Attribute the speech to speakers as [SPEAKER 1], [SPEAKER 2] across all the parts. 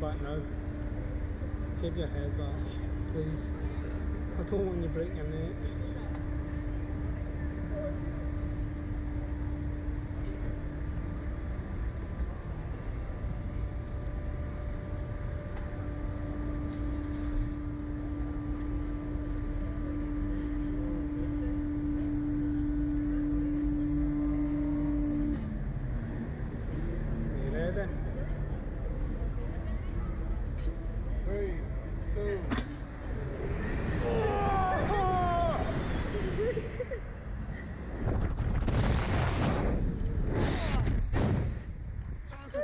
[SPEAKER 1] back now. Keep your head back, please. I don't want you to break your neck. Three, two.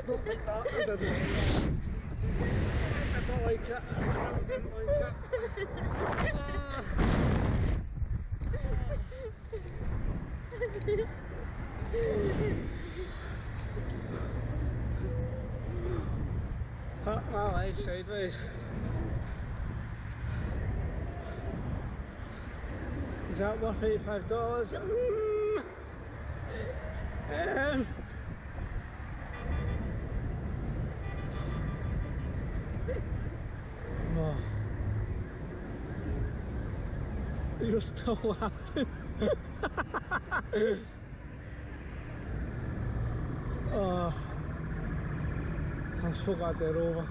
[SPEAKER 1] don't like that. I didn't like that. I don't like it. I didn't like it. Pat my life sideways. Is that worth eighty-five dollars? Mm. Um. You're still laughing. oh. I'm so glad they're over.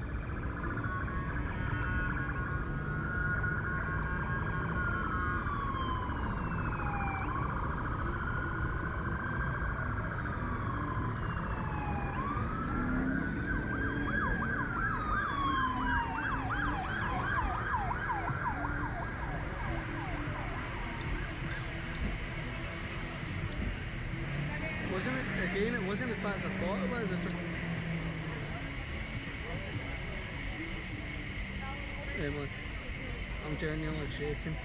[SPEAKER 1] Wasn't it, again, it wasn't as bad as I thought it was. It Emily, I'm genuinely shaking.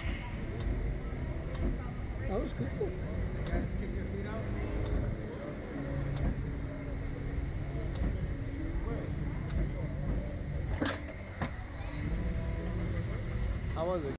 [SPEAKER 1] That was good though. How was it?